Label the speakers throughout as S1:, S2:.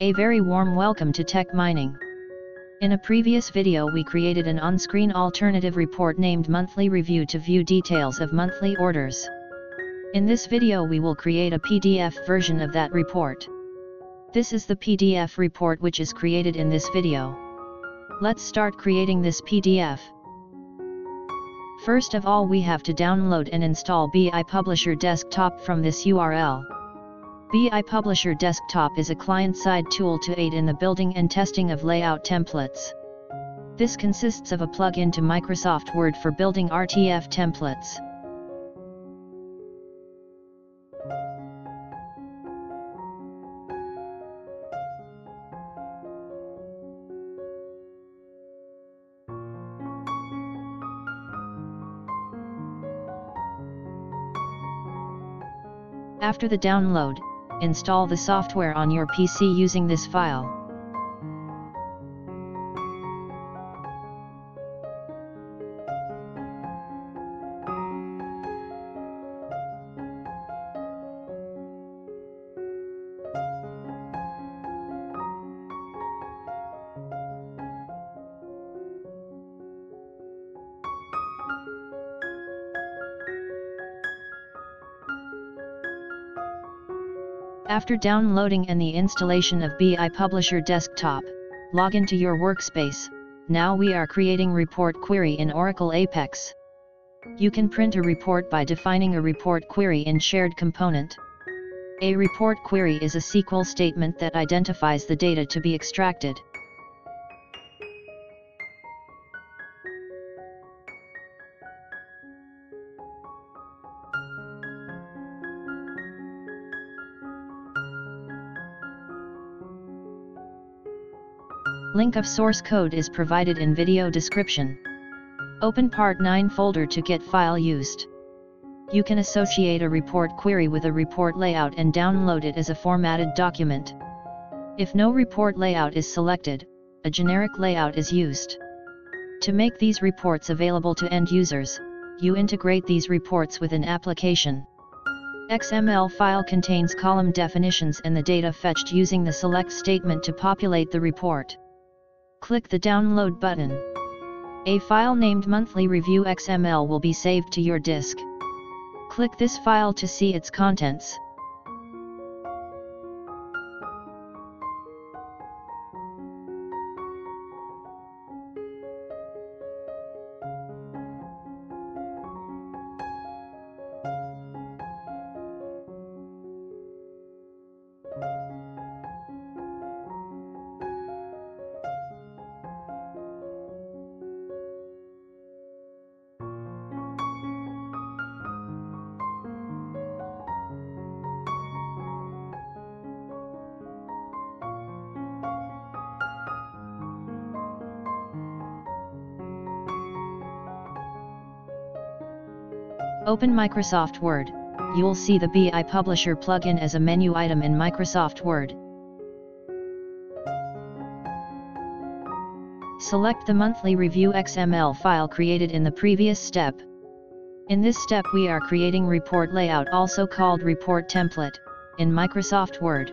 S1: A very warm welcome to Tech Mining. In a previous video we created an on-screen alternative report named Monthly Review to view details of monthly orders. In this video we will create a PDF version of that report. This is the PDF report which is created in this video. Let's start creating this PDF. First of all we have to download and install BI Publisher Desktop from this URL. BI Publisher Desktop is a client-side tool to aid in the building and testing of layout templates. This consists of a plug-in to Microsoft Word for building RTF templates. After the download, install the software on your PC using this file. After downloading and the installation of BI Publisher Desktop, log into your workspace, now we are creating report query in Oracle Apex. You can print a report by defining a report query in shared component. A report query is a SQL statement that identifies the data to be extracted. Link of source code is provided in video description. Open Part 9 folder to get file used. You can associate a report query with a report layout and download it as a formatted document. If no report layout is selected, a generic layout is used. To make these reports available to end users, you integrate these reports with an application. XML file contains column definitions and the data fetched using the select statement to populate the report. Click the download button. A file named Monthly Review XML will be saved to your disk. Click this file to see its contents. Open Microsoft Word, you'll see the BI Publisher plugin as a menu item in Microsoft Word. Select the monthly review XML file created in the previous step. In this step we are creating report layout also called report template, in Microsoft Word.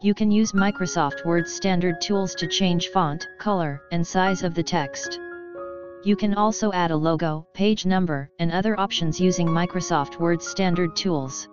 S1: You can use Microsoft Word standard tools to change font, color, and size of the text. You can also add a logo, page number, and other options using Microsoft Word standard tools.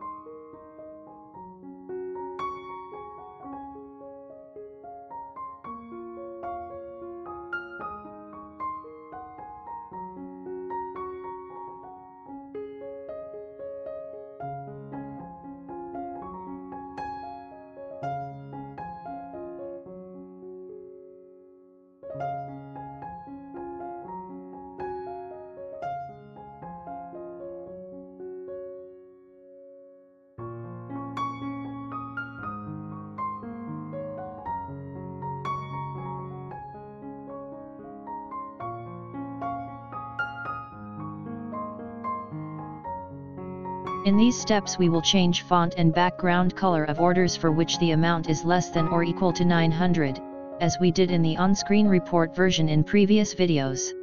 S1: In these steps we will change font and background color of orders for which the amount is less than or equal to 900, as we did in the on-screen report version in previous videos.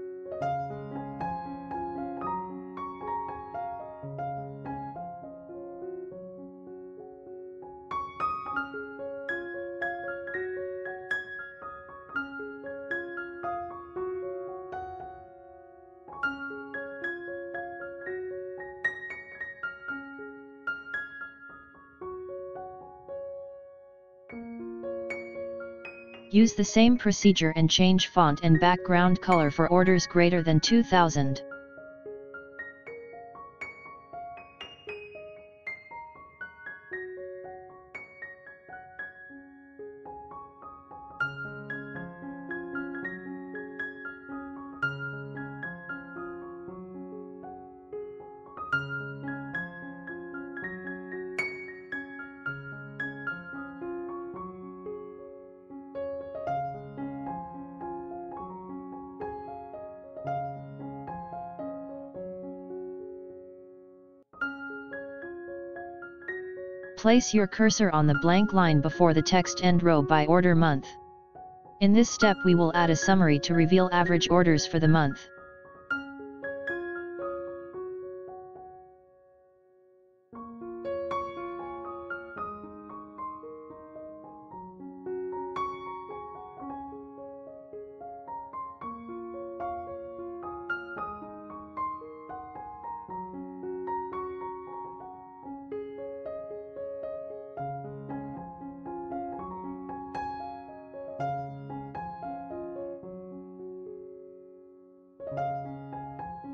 S1: Use the same procedure and change font and background color for orders greater than 2000. Place your cursor on the blank line before the text end row by order month. In this step we will add a summary to reveal average orders for the month.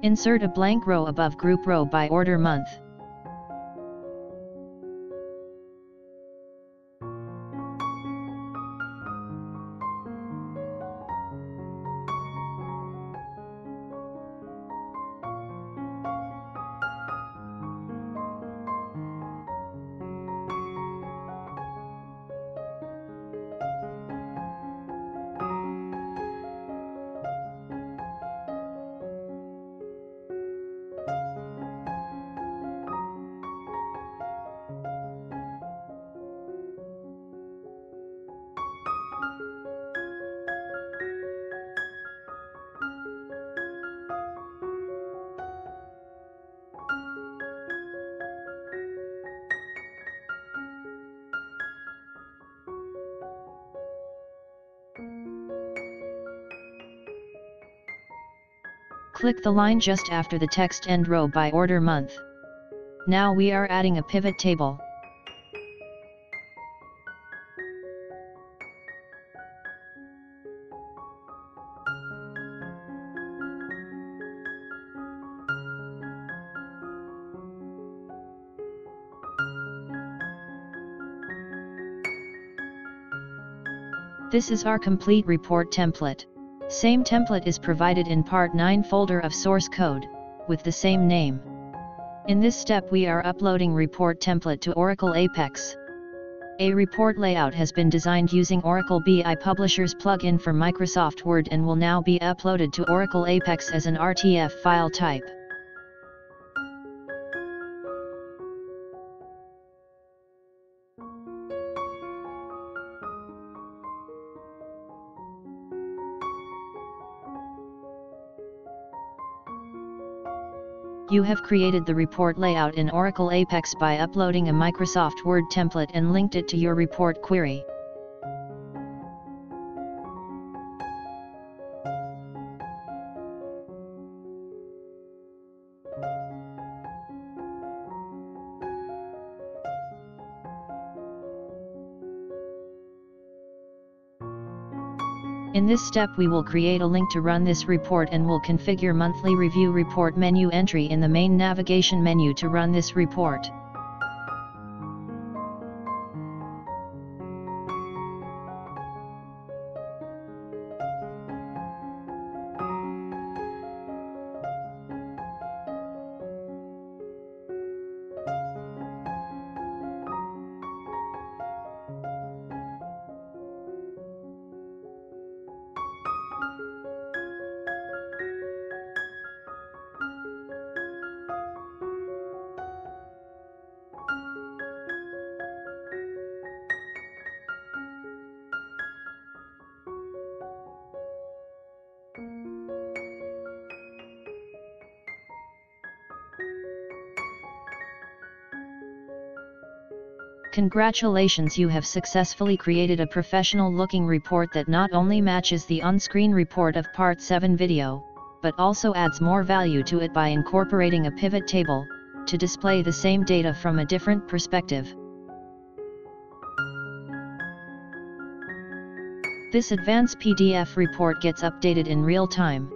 S1: Insert a blank row above group row by order month. Click the line just after the text end row by order month. Now we are adding a pivot table. This is our complete report template. Same template is provided in Part 9 folder of source code, with the same name. In this step we are uploading report template to Oracle Apex. A report layout has been designed using Oracle BI Publishers plugin for Microsoft Word and will now be uploaded to Oracle Apex as an RTF file type. You have created the report layout in Oracle Apex by uploading a Microsoft Word template and linked it to your report query. In this step we will create a link to run this report and will configure monthly review report menu entry in the main navigation menu to run this report. Congratulations you have successfully created a professional looking report that not only matches the on-screen report of Part 7 video, but also adds more value to it by incorporating a pivot table, to display the same data from a different perspective. This advanced PDF report gets updated in real time.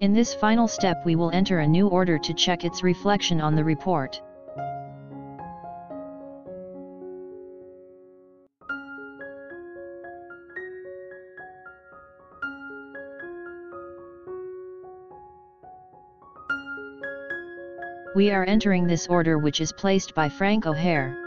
S1: In this final step we will enter a new order to check its reflection on the report. We are entering this order which is placed by Frank O'Hare.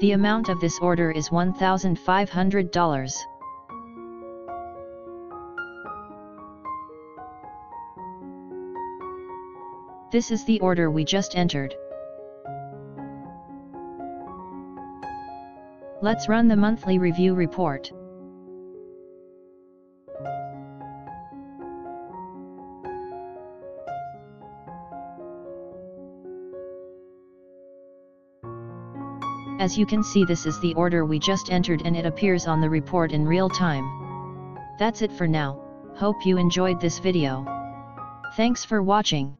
S1: The amount of this order is $1,500. This is the order we just entered. Let's run the monthly review report. As you can see this is the order we just entered and it appears on the report in real time. That's it for now, hope you enjoyed this video. Thanks for watching.